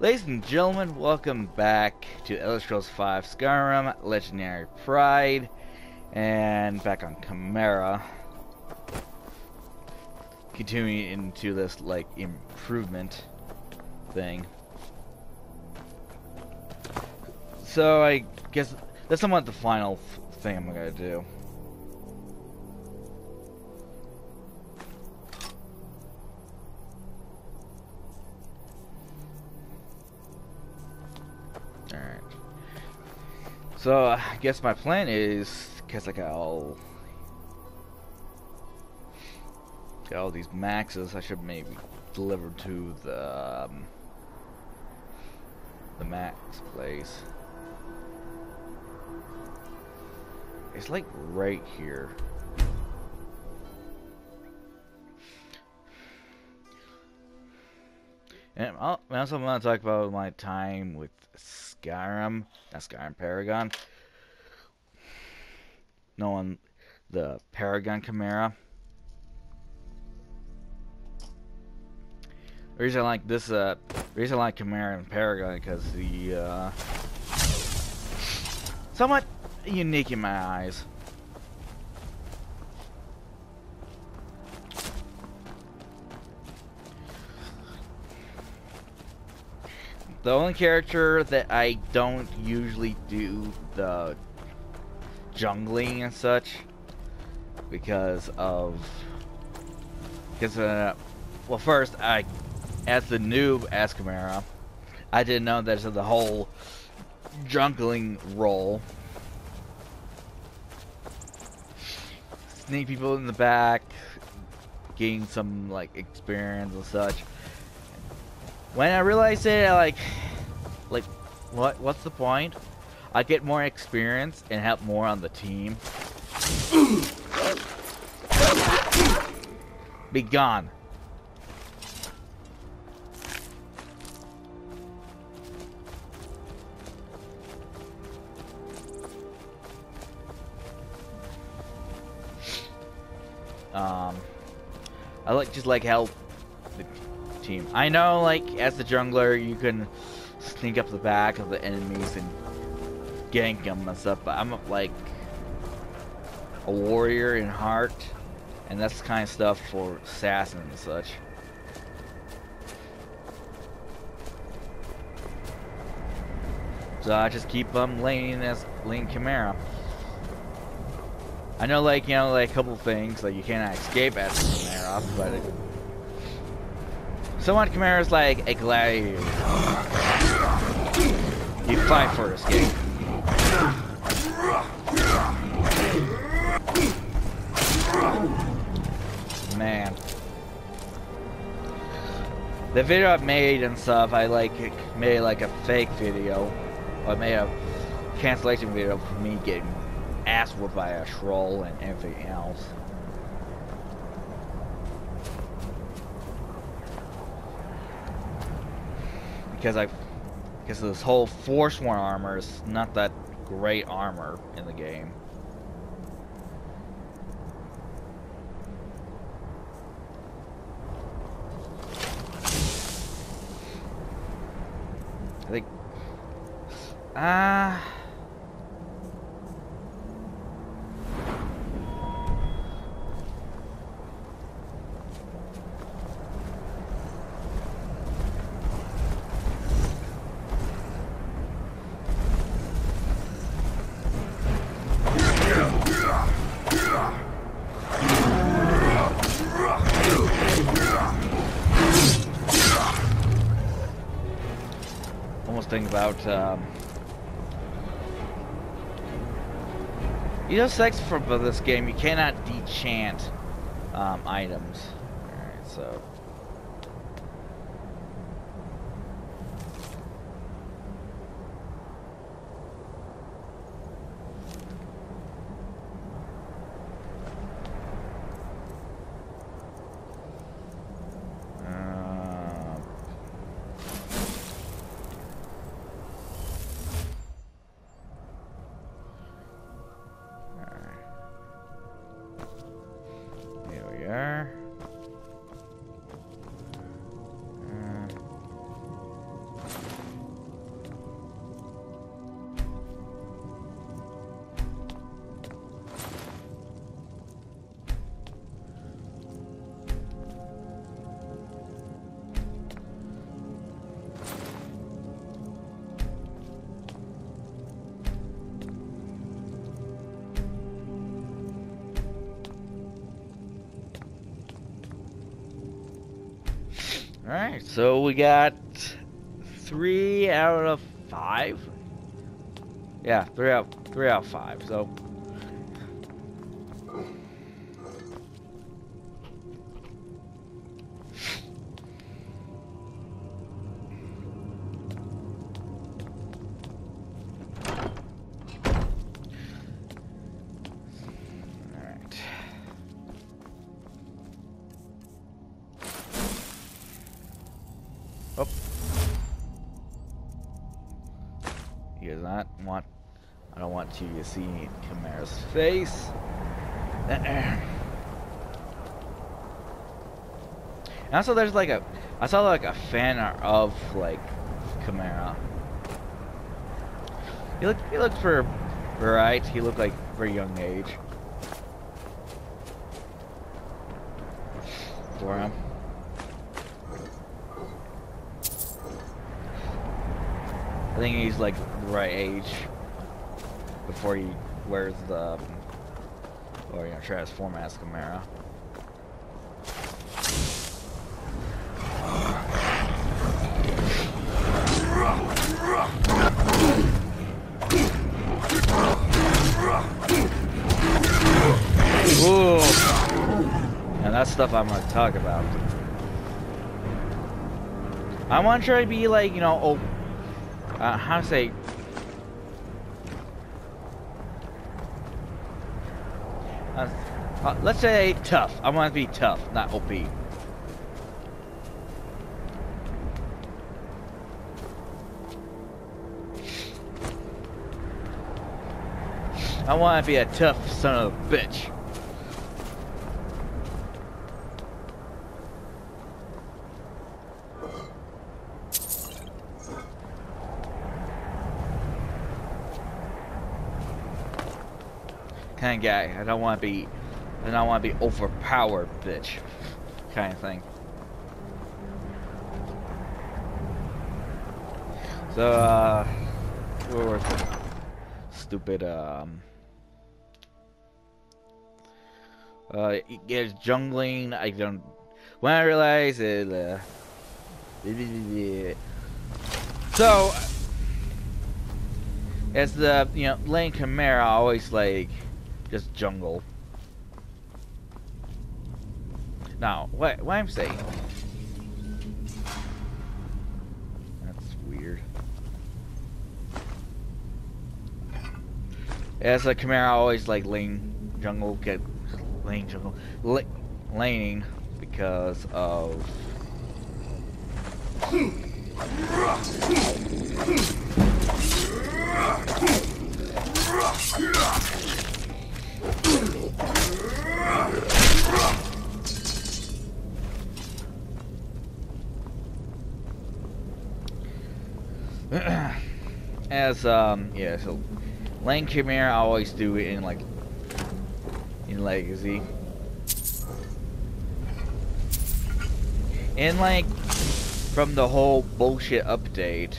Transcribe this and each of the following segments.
Ladies and gentlemen, welcome back to Elder Scrolls 5 Skyrim Legendary Pride and back on Khaimera. Continuing into this like improvement thing. So I guess that's somewhat the final thing I'm gonna do. So, I guess my plan is, because like I'll get all these maxes, I should maybe deliver to the um, the max place. It's like right here. And I'll, I also want to talk about my time with Skyrim, not Skyrim Paragon. Knowing the Paragon Khaimera. The reason I like this, uh, reason I like Khaimera and Paragon because the, uh, somewhat unique in my eyes. The only character that I don't usually do the jungling and such because of because uh well first I as the noob as Khaimera I didn't know there's the whole jungling role sneak people in the back gain some like experience and such when I realized it, I like, like, what? What's the point? I get more experience and help more on the team. Be gone. Um, I like just like help team. I know, like, as the jungler, you can sneak up the back of the enemies and gank them and stuff, but I'm, like, a warrior in heart, and that's the kind of stuff for assassins and such. So I just keep um, laning as Lane Khaimera. I know, like, you know, like, a couple things, like, you cannot escape as Khaimera, but... It, Someone is like a gladiator. You fight for escape. Man. The video I made and stuff, I like made like a fake video. I made a cancellation video for me getting ass whooped by a troll and everything else. Because I because this whole Forsworn armor is not that great armor in the game. I think ah uh, um, you know sex for this game you cannot dechant um, items. Alright so Alright, so we got three out of five. Yeah, three out three out of five. So I don't want you to see Khaimera's face. and also, there's like a. I saw like a fan art of like Khaimera. He looked. He looked for. Right. He looked like very young age. For him. I think he's like right age before he wears the or you know transform as Khaimera. And that's stuff I'm gonna talk about. I want to try to be like, you know, oh, uh, how to say, uh, uh, let's say tough. I want to be tough, not OP. I want to be a tough son of a bitch. kind of guy. I don't want to be, I want to be overpowered, bitch, kind of thing. So, uh, was it? Stupid, um, uh, it's jungling. I don't. When I realized it, uh, so as the you know lane Khaimera always like just jungle. Now, what, what I'm saying... That's weird. As a Khaimera, always like lane jungle, get lane jungle, la laning because of... As um yeah, so Lane Khaimera I always do it in like in Legacy. And like from the whole bullshit update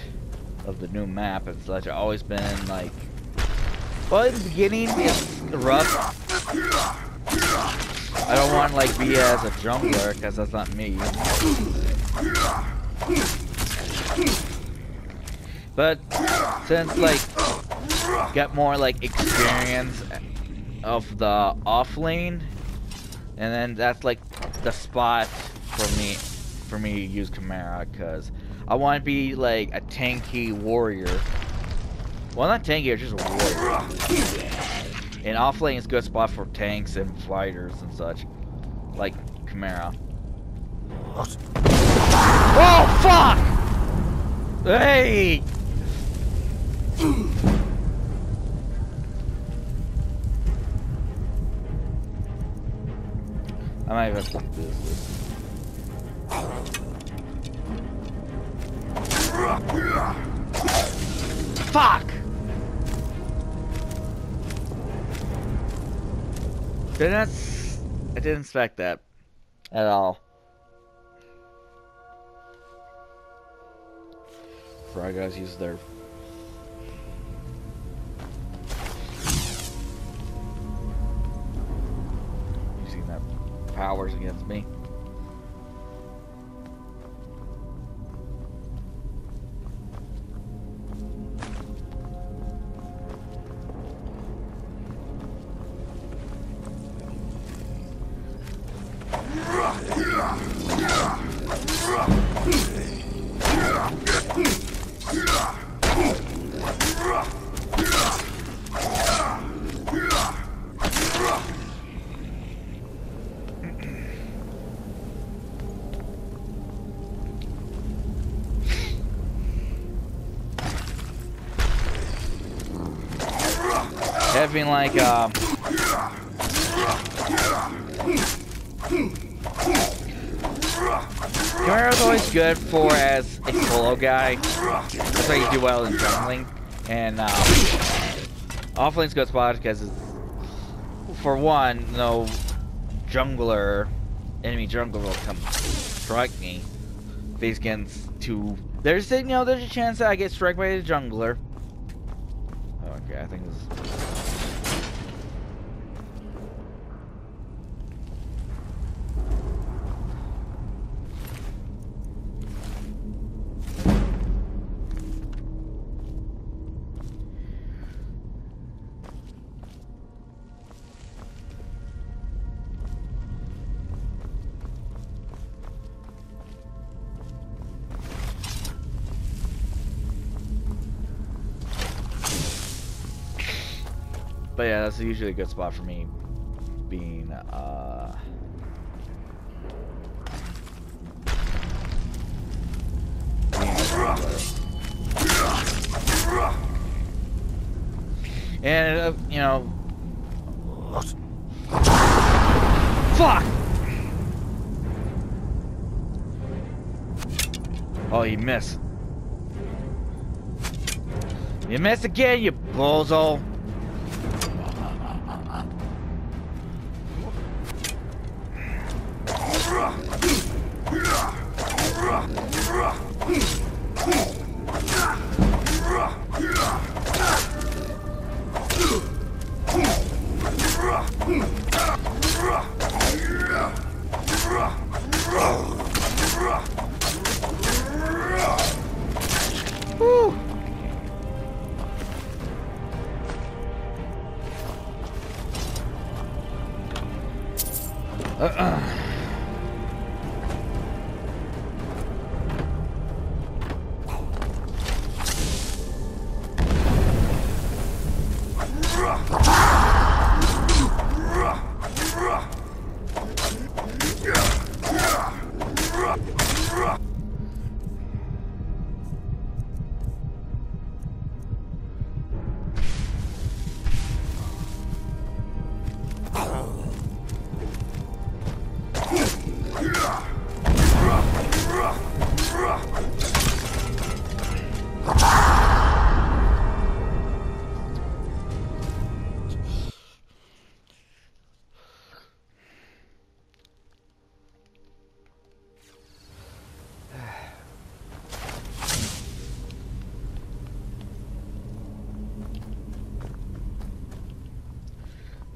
of the new map and such, I've always been like well in the beginning it's rough. I don't want like be as a jungler because that's not me. But since like get more like experience of the off lane, and then that's like the spot for me for me to use Khaimera because I want to be like a tanky warrior. Well, not tanky, just a warrior. And off lane is a good spot for tanks and fighters and such, like Khaimera. Oh fuck! Hey! I might do this. Fuck! Did not. I didn't expect that at all. Fry guys use their powers against me. Like um Khaimera's always good for as a solo guy. That's why you do well in jungling. And um, offlane's good spot because it's, for one, no jungler, enemy jungler will come strike me. Face against two. There's you know there's a chance that I get struck by a jungler. Okay, I think this is usually a good spot for me being, uh... and, uh, you know... Fuck! Oh, you missed. You missed again, you bozo!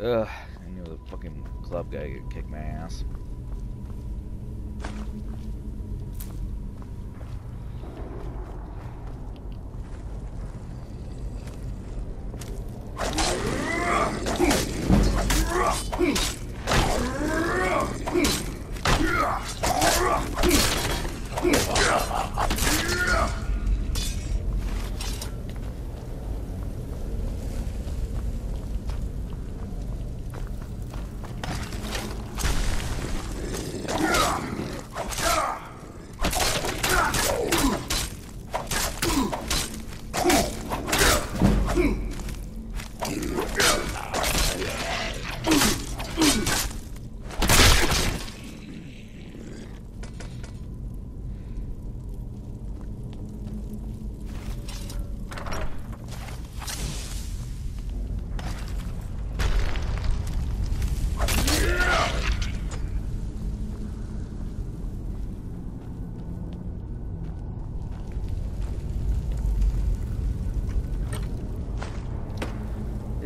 Ugh, I knew the fucking club guy could kick my ass.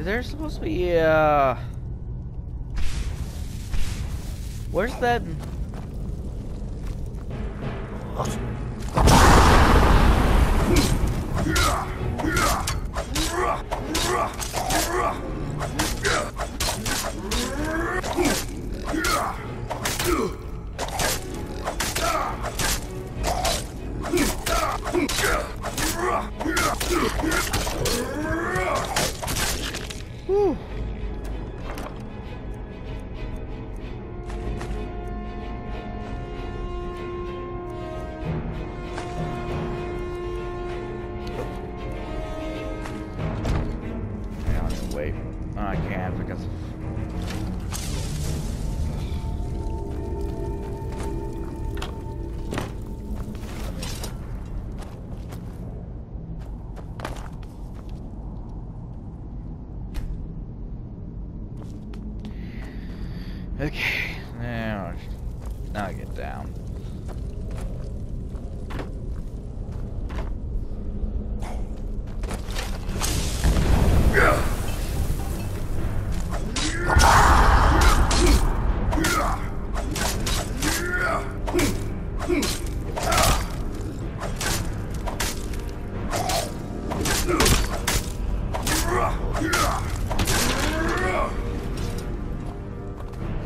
Is there supposed to be, uh... Where's that...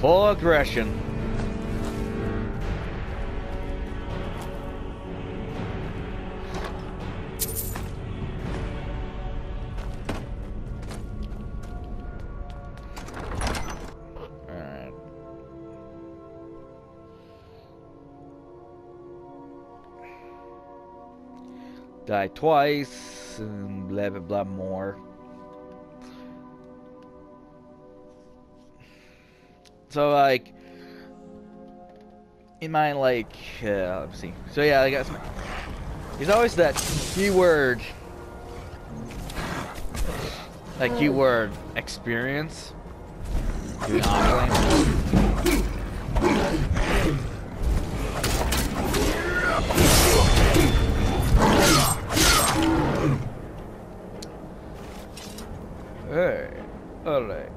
Full aggression. Die twice, and blah blah blah more. So like, in my like, uh, let's see. So yeah, I guess there's always that keyword, that keyword experience. Hey, alright.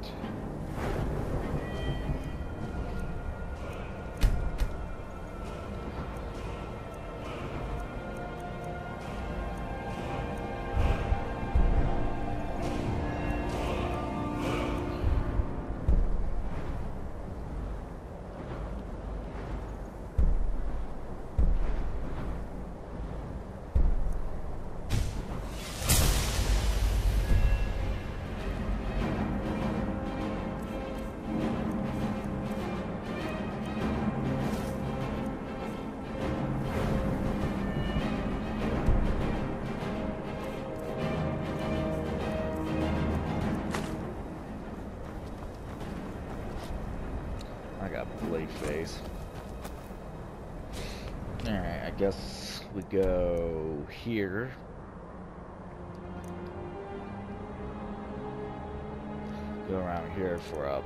Alright, I guess we go here. Go around here for uh,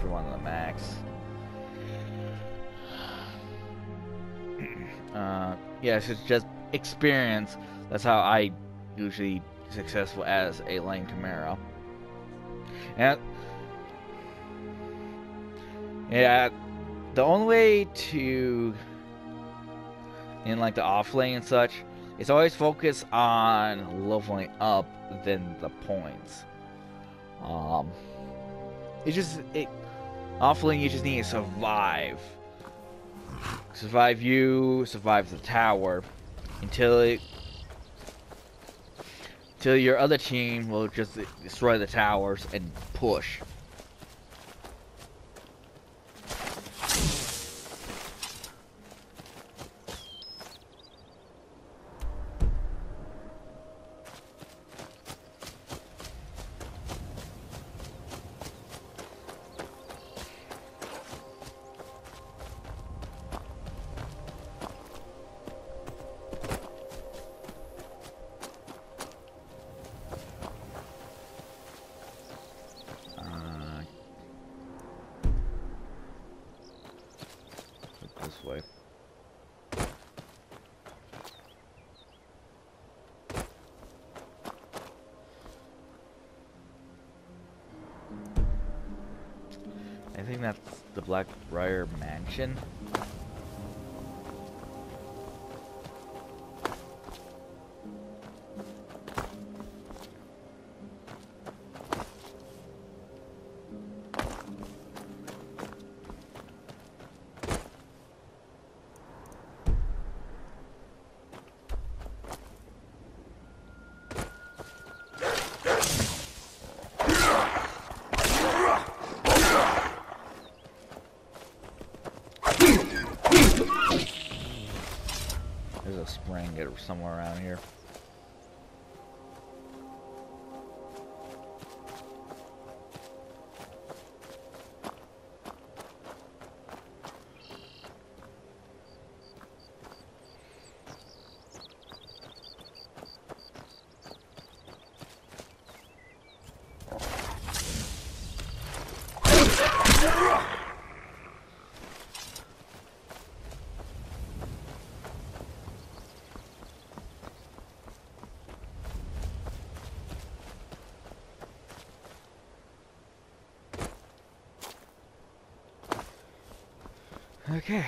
for one of the max. Uh, yes, it's just experience. That's how I usually successful as a lane Khaimera. And yeah, the only way to in like the off lane and such, is always focus on leveling up than the points. Um, it just it off lane you just need to survive, survive you, survive the tower, until it until your other team will just destroy the towers and push. Think that's the Black Blackbriar Mansion. Somewhere around here. Okay.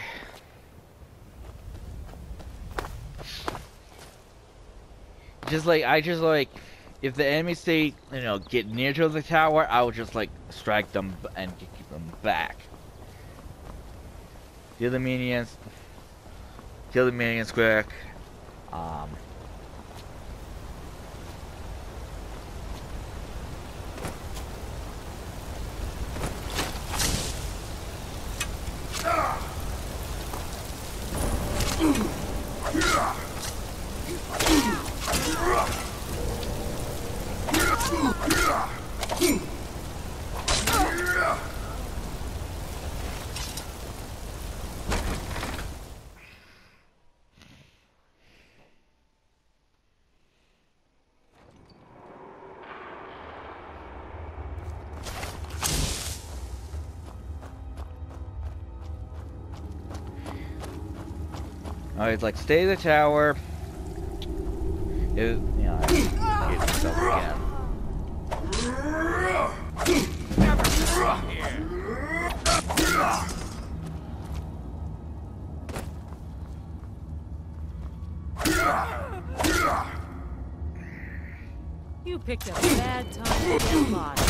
Just like I just like if the enemy stay you know get near to the tower, I would just like strike them and keep them back. Kill the minions. Kill the minions quick. Um. Alright, like stay in the tower. It, you know, I hit myself again. You picked a bad time to get lost.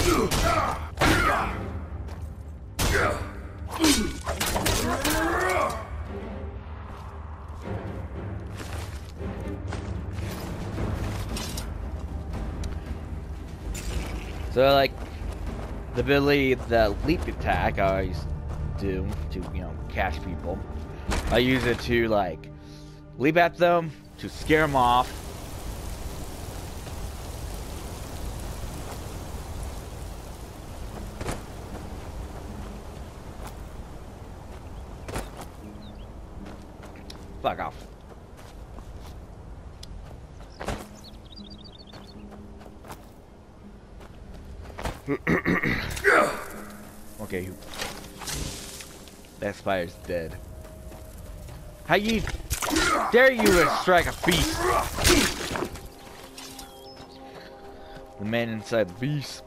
So like the ability, the leap attack I always do to you know catch people. I use it to like leap at them to scare them off. Fuck off. Okay. Dead. How you dare you to strike a beast? The man inside the beast.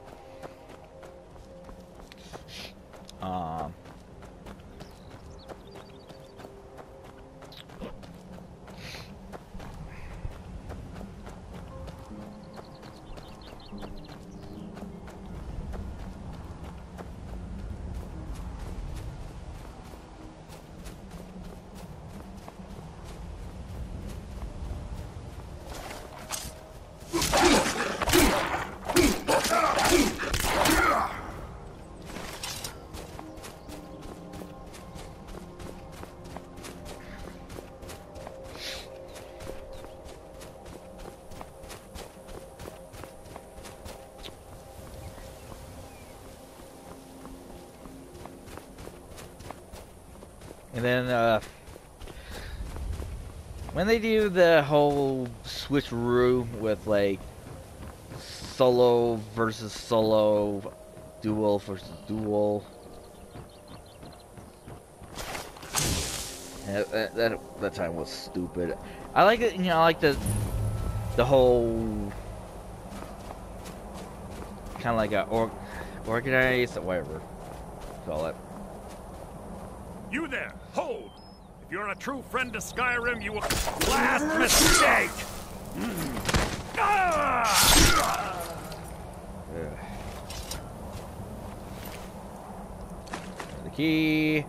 And uh, when they do the whole switcheroo with like solo versus solo, duel versus duel, that, that that time was stupid. I like it, you know, I like the the whole kind of like a or, organized, whatever call it. You there, hold! If you're a true friend to Skyrim, you. Last mistake! The key.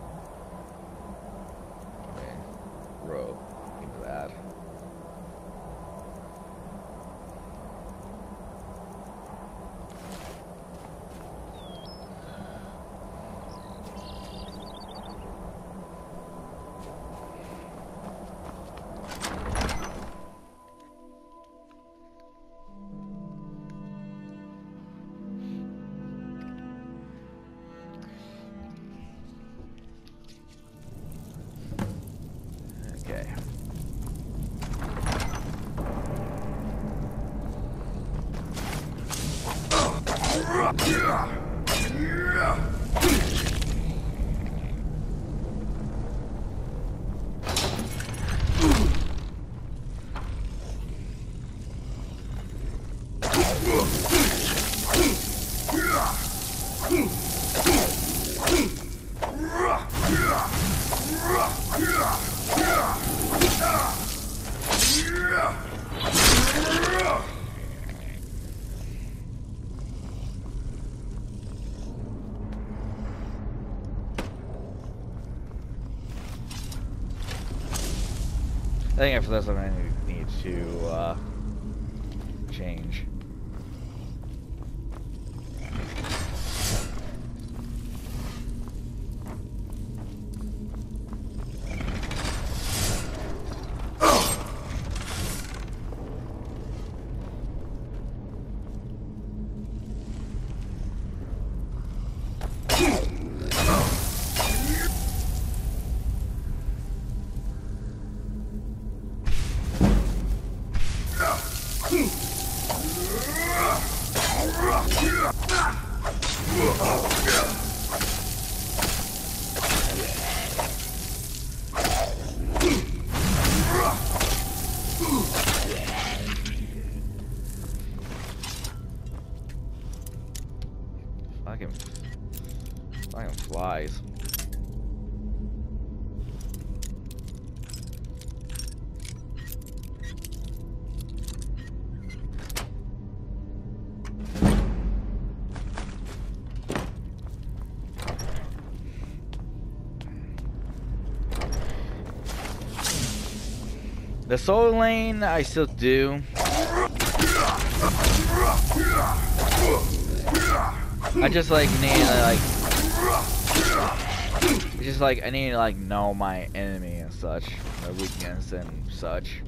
I think after this, gonna Fucking, Soul lane, I still do. I just like need like, just like I need to like know my enemy and such, my weakness and such.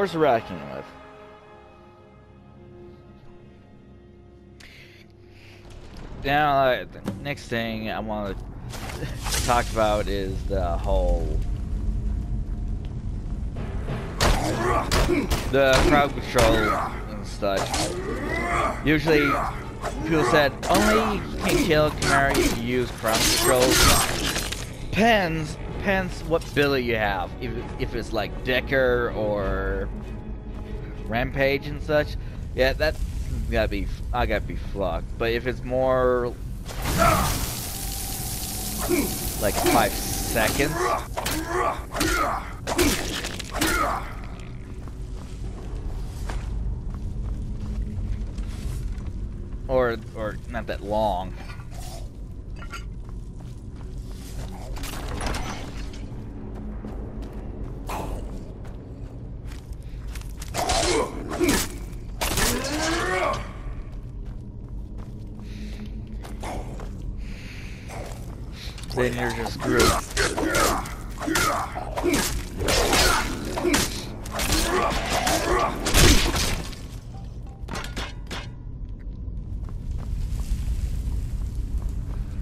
Reckoning with. Now, uh, the next thing I want to talk about is the whole the crowd control and such. Usually, people said only you can kill Khaimera if you use crowd control. Depends, depends what billy you have. If if it's like Dekker or Rampage and such, yeah, that gotta be I gotta be fucked. But if it's more like five seconds. Or, or not that long. Then you're just screwed.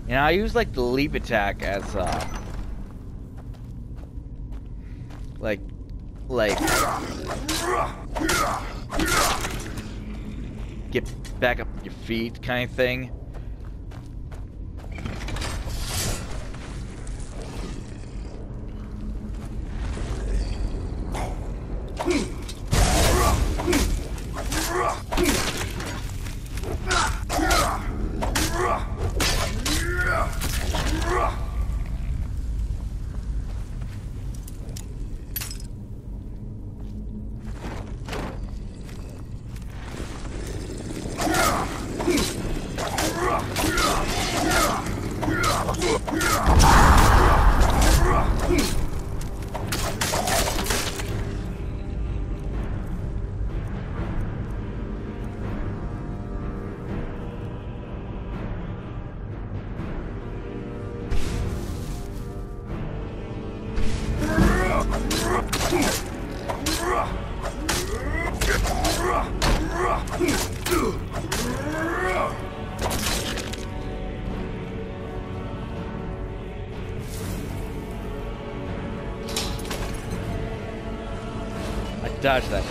You know, I use like the leap attack as uh like like get back up your feet kind of thing. Yeah! I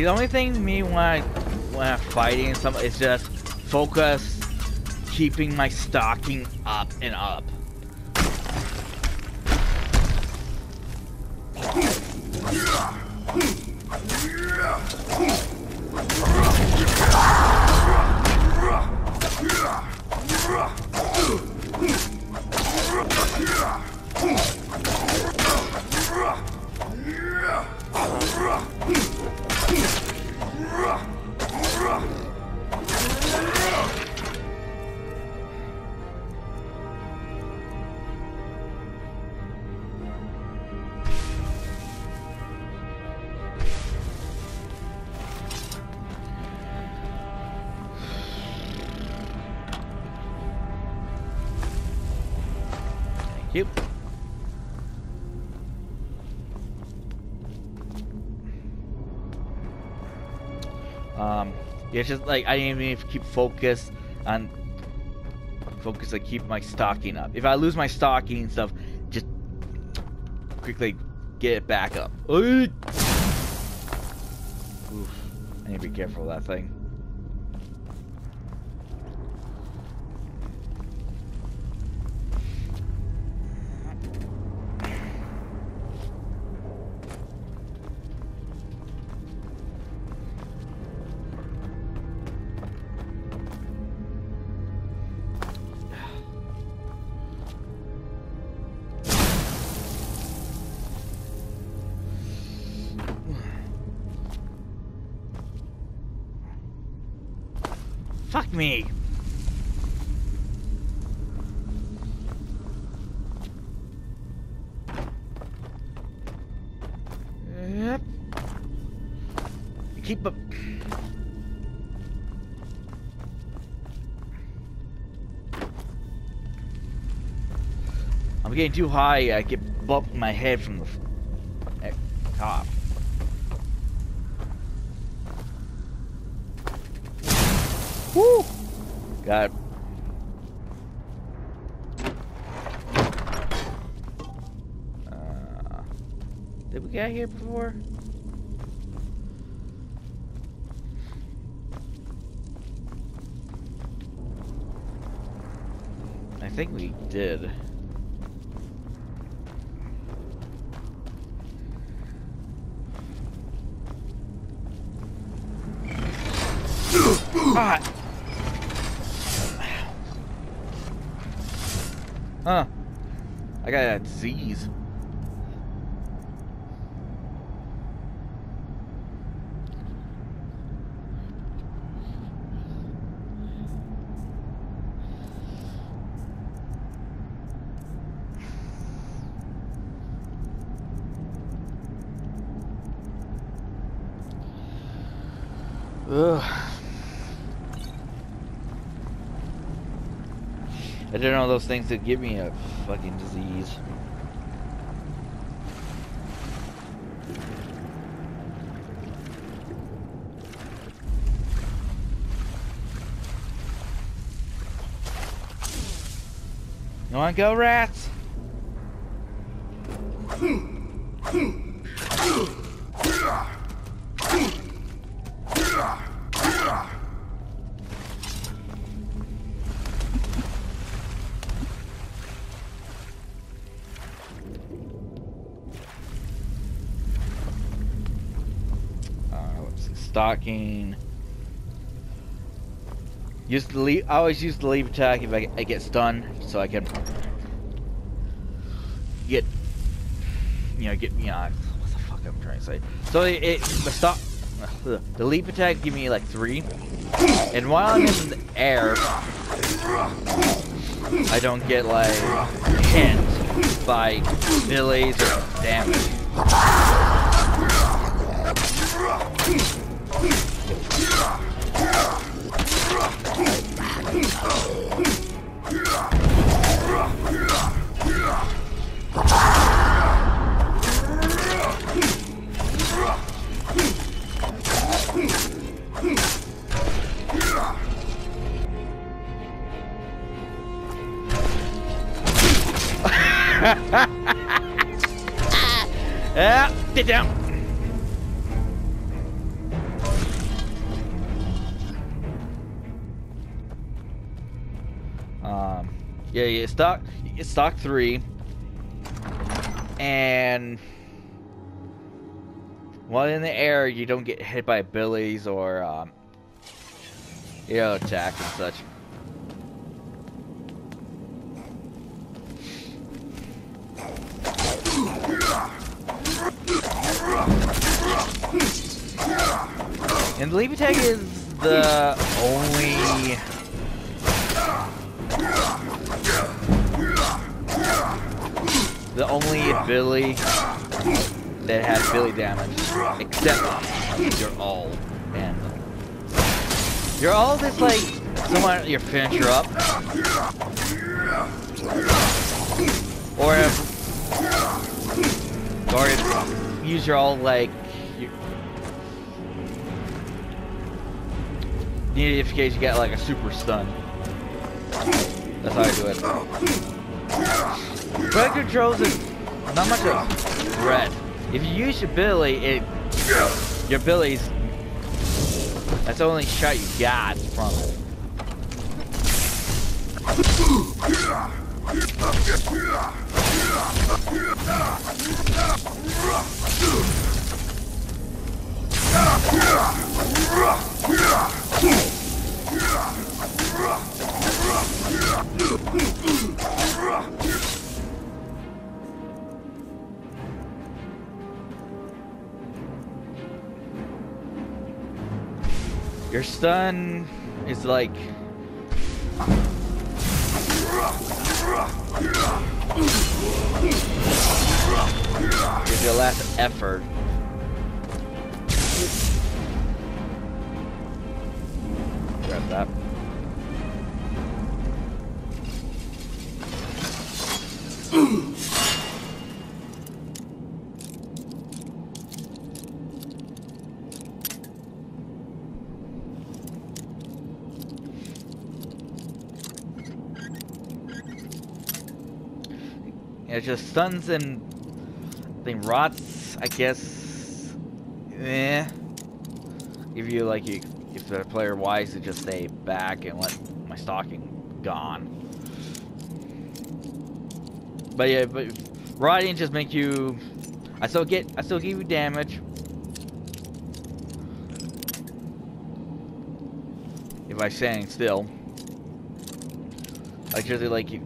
the only thing me when I when I'm fighting some is just focus, keeping my stocking up and up. It's just like I need to keep focus on focus. I keep my stocking up. If I lose my stocking and stuff, just quickly get it back up. Oof. I need to be careful of that thing. Getting too high. I get bumped my head from the top. Woo! Got. Uh, did we get here before? I think we did. Ah. Huh. I got that disease. Ugh. I don't know those things that give me a fucking disease. You wanna go, rats? Use the leap. I always use the leap attack if I, I get stunned, so I can get, you know, get me on. What the fuck I'm trying to say? So it, it the stop, the leap attack give me like three, and while I'm in the air, I don't get like hit by billies or damage. Yeah, get down. Um, yeah, yeah, stock, stock three, and while in the air, you don't get hit by billies or um, you know, attack and such. And the leap attack is the only the only ability that has ability damage, except your all and your all is like someone your finisher up, or if, or if use your all like need if in case you get like a super stun. That's how I do it. Red controls is not much of red. If you use your ability, it your abilities that's the only shot you got from it. Your stun is like is your last effort. Grab that. Yeah, just stuns and I think rots, I guess. Eh. If you like you if the player wise to just stay back and let my stalking gone. But yeah, but riding just make you I still get I still give you damage. If I stand still. Like usually like you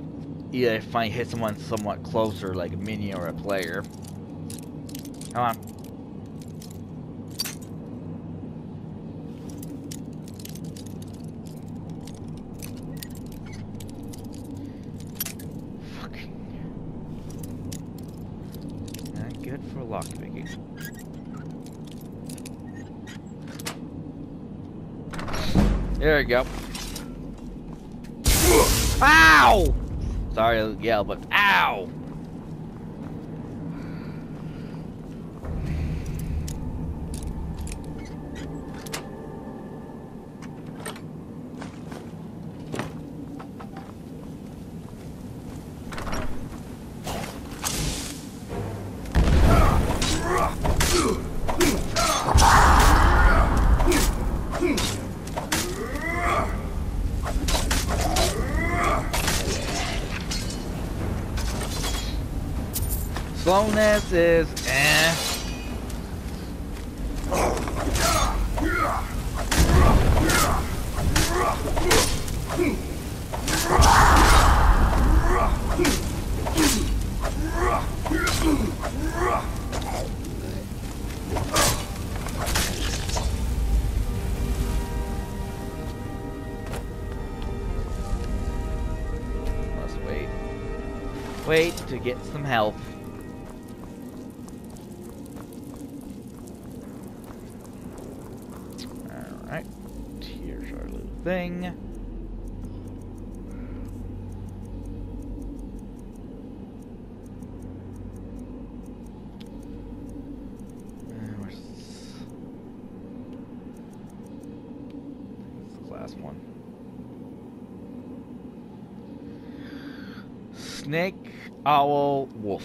yeah, if I hit someone somewhat closer, like a minion or a player. Come on. Fucking. Not good for lockpicking. We go. Ow! Sorry to yell, but ow! Slowness is eh. Let's wait. Wait to get some help. Alright. Here's our little thing. Uh, where's this? This is the last one. Snake, owl, wolf.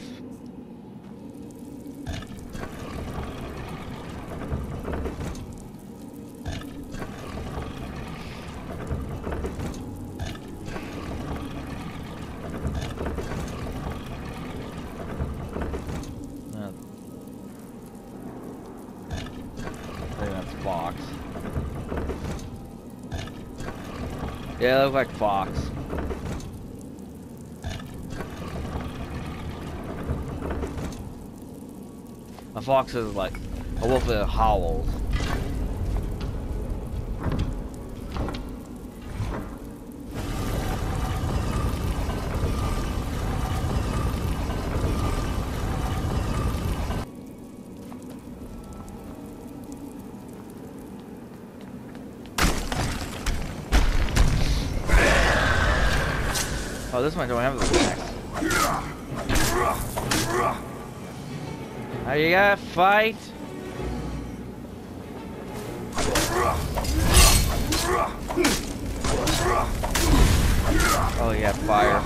Yeah, it looks like fox. A fox is like a wolf that howls. Oh, this one don't have the gonna fight? Oh yeah, fire.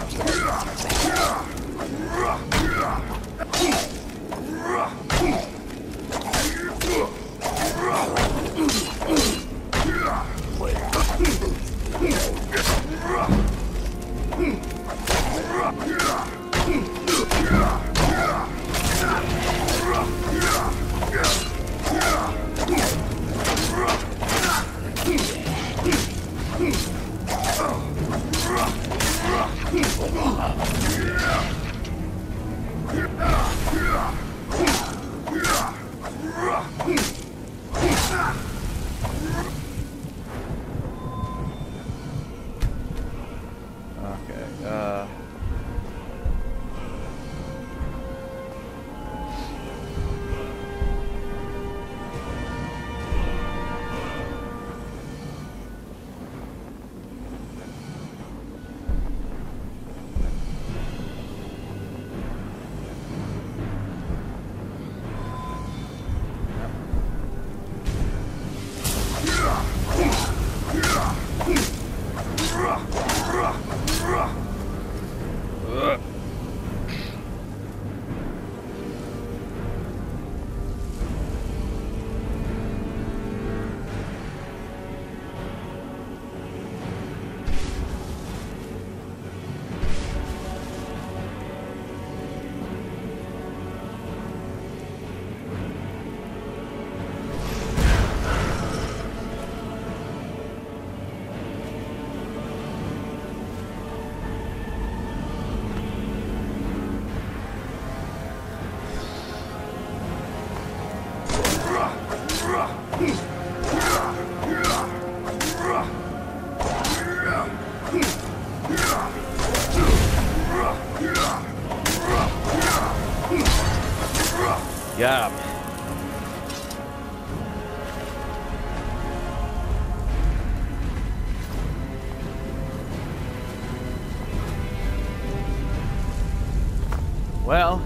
Well,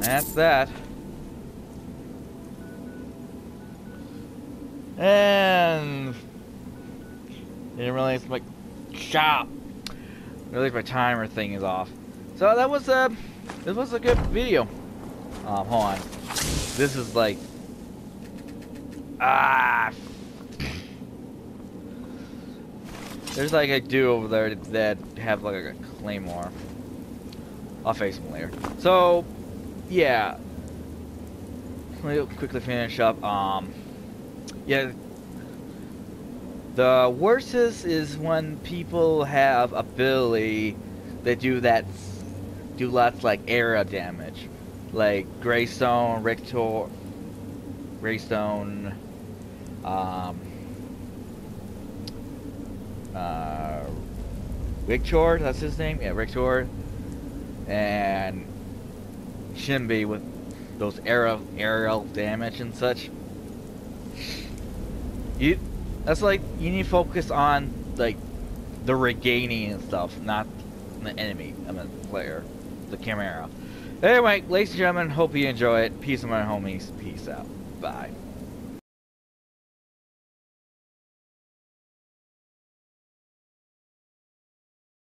that's that. And didn't realize my shop. Realize my timer thing is off. So that was a this was a good video. Um, hold on. This is like ah. There's like a dude over there that have like a claymore. I'll face him later. So, yeah. Let me quickly finish up. Um, yeah. The worst is, when people have ability that do that, do lots like area damage, like Greystone, Riktor, Greystone, um, uh, Victor, that's his name, yeah, Victor, and Shinbi with those aerial aerial damage and such. You, that's like you need to focus on like the regaining and stuff, not the enemy. I mean, the player, the Khaimera. Anyway, ladies and gentlemen, hope you enjoy it. Peace, my homies. Peace out. Bye.